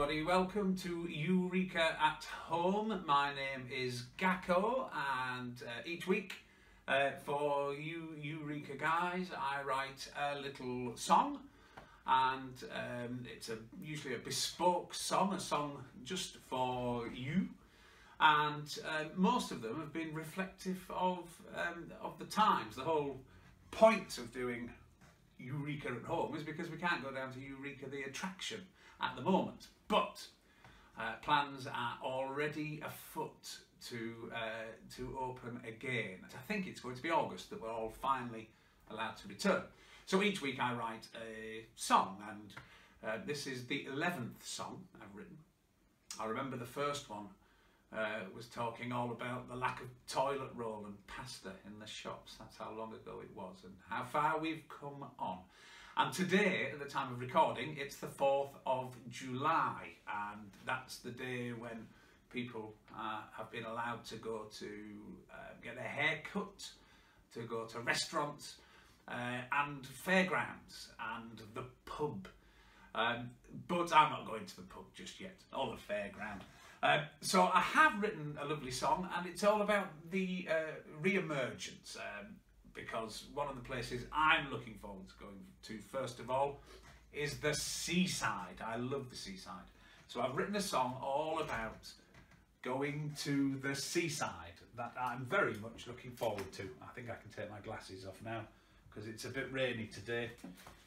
everybody, welcome to Eureka at Home. My name is Gacko and uh, each week uh, for you Eureka guys I write a little song and um, it's a, usually a bespoke song, a song just for you and uh, most of them have been reflective of, um, of the times. The whole point of doing Eureka at home is because we can't go down to Eureka the attraction at the moment. But uh, plans are already afoot to uh, to open again. I think it's going to be August that we're all finally allowed to return. So each week I write a song, and uh, this is the eleventh song I've written. I remember the first one uh, was talking all about the lack of toilet roll and pasta in the shops. That's how long ago it was and how far we've come on. And today, at the time of recording, it's the 4th of July, and that's the day when people uh, have been allowed to go to uh, get a haircut, to go to restaurants, uh, and fairgrounds, and the pub. Um, but I'm not going to the pub just yet, or the fairground. Uh, so I have written a lovely song, and it's all about the uh, re-emergence. Um, because one of the places I'm looking forward to going to first of all is the seaside. I love the seaside. So I've written a song all about going to the seaside that I'm very much looking forward to. I think I can take my glasses off now because it's a bit rainy today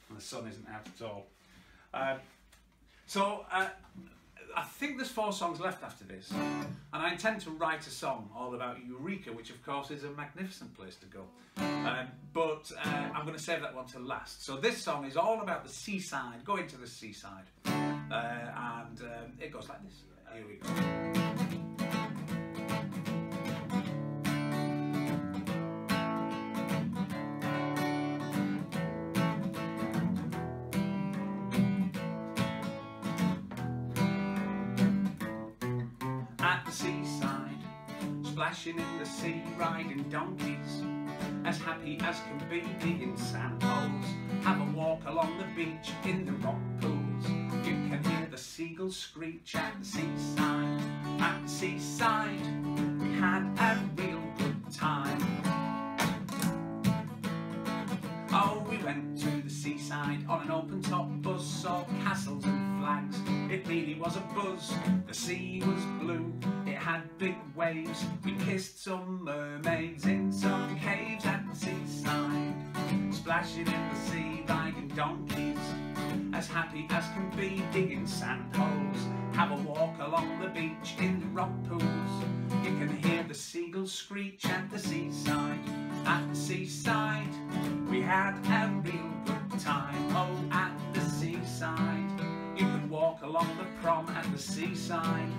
and the sun isn't out at all. Uh, so uh, I think there's four songs left after this, and I intend to write a song all about Eureka, which of course is a magnificent place to go. Um, but uh, I'm going to save that one to last. So this song is all about the seaside, going to the seaside, uh, and um, it goes like this. Here we go. Splashing in the sea, riding donkeys, as happy as can be, digging sand holes. Have a walk along the beach in the rock pools. You can hear the seagulls screech at the seaside. At the seaside, we had a real good time. Oh, we went to the seaside on an open top bus, saw castles and flags. It really was a buzz. The sea was blue, it had big waves. We kissed some mermaids in some caves at the seaside. Splashing in the sea, riding donkeys. As happy as can be, digging sand holes. Have a walk along the beach in the rock pools. You can hear the seagulls screech at the seaside. At the seaside, we had a real good time. Oh, at the seaside. Along the prom at the seaside.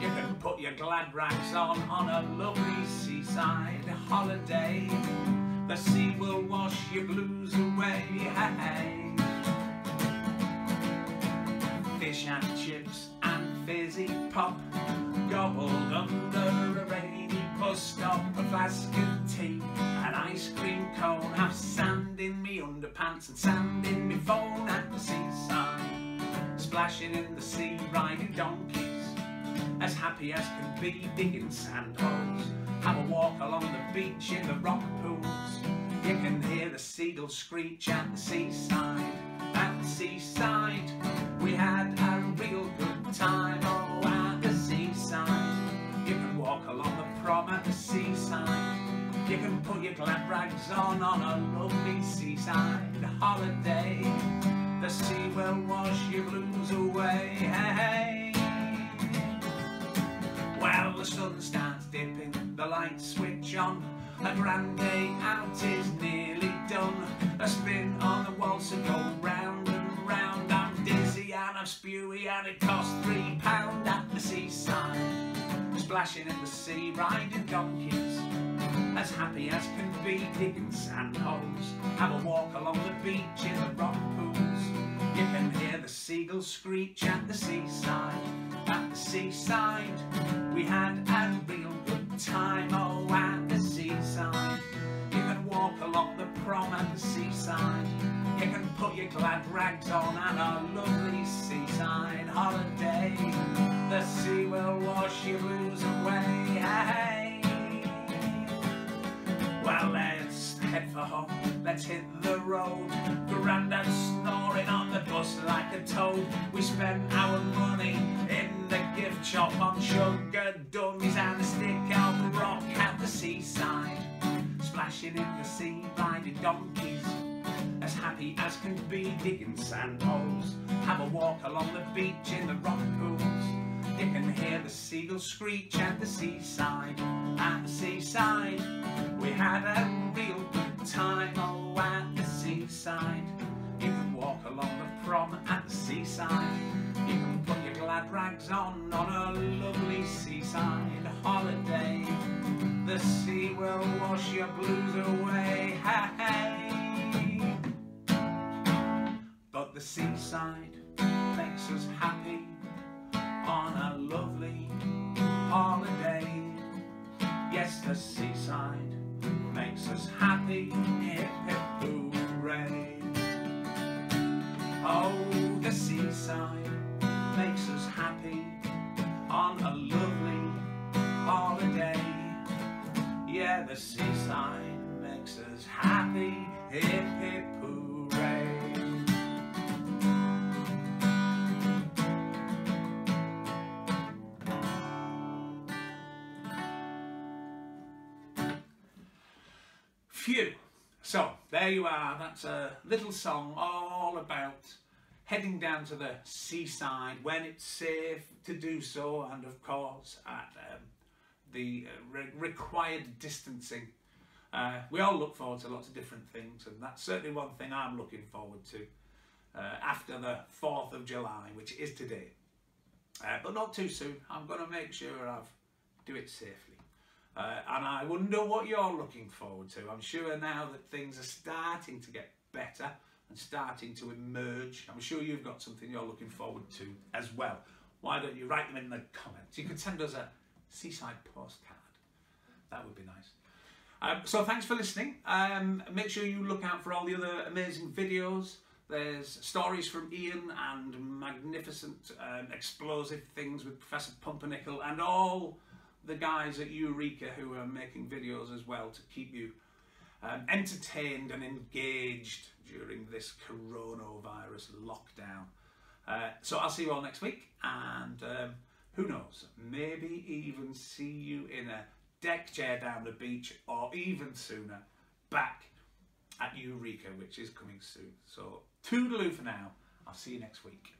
You can put your glad rags on on a lovely seaside holiday. The sea will wash your blues away. Hey. Fish and chips and fizzy pop Gobbled under a rainy bus stop A flask of tea, an ice cream cone Have sand in me underpants and sand in me phone At the seaside, splashing in the sea Riding donkeys, as happy as can be Digging sand holes, have a walk along the beach In the rock pools, you can hear the seagulls screech At the seaside, at the seaside we had a real good time, oh, at the seaside. You can walk along the prom at the seaside. You can put your glad rags on on a lovely seaside holiday. The sea will wash your blues away. Hey, hey. Well, the sun starts dipping, the lights switch on. A grand day out is nearly done. A spin on the waltz and go round and round. I'm dizzy and I'm spewy and it costs three pound at the seaside. Splashing in the sea, riding donkeys. As happy as can be, digging sand holes. Have a walk along the beach in the rock pools. The seagulls screech at the seaside. At the seaside, we had a real good time. Oh, at the seaside. You can walk along the prom at the seaside. You can put your glad rags on and a lovely spent our money in the gift shop on sugar dummies and a stick of rock at the seaside. Splashing in the sea by the donkeys. As happy as can be digging sand holes. Have a walk along the beach in the rock pools. You can hear the seagulls screech at the seaside. At the seaside, on on a lovely seaside holiday. The sea will wash your blues away. Hey, But the seaside makes us happy on a lovely holiday. Yes, the seaside makes us happy. Happy. Hip hip hooray. Phew. So there you are. That's a little song all about heading down to the seaside when it's safe to do so, and of course at um, the uh, re- required distancing. Uh, we all look forward to lots of different things, and that's certainly one thing I'm looking forward to uh, after the 4th of July, which is today. Uh, but not too soon. I'm going to make sure I do it safely. Uh, and I wonder what you're looking forward to. I'm sure now that things are starting to get better and starting to emerge, I'm sure you've got something you're looking forward to as well. Why don't you write them in the comments? You could send us a seaside postcard. That would be nice. Um, so thanks for listening. Um, make sure you look out for all the other amazing videos. There's stories from Ian and magnificent um, explosive things with Professor Pumpernickel and all the guys at Eureka who are making videos as well to keep you um, entertained and engaged during this coronavirus lockdown. Uh, so I'll see you all next week, and um, who knows, maybe even see you in a deck chair down the beach, or even sooner, back at Eureka, which is coming soon. So toodaloo for now. I'll see you next week.